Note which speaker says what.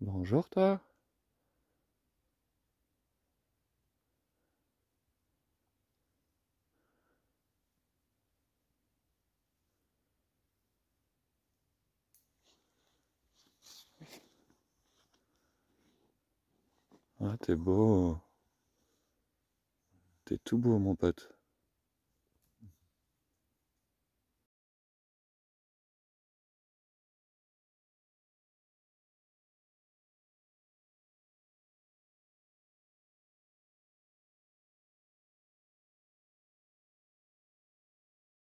Speaker 1: Bonjour toi. Ah, t'es beau. T'es tout beau, mon pote.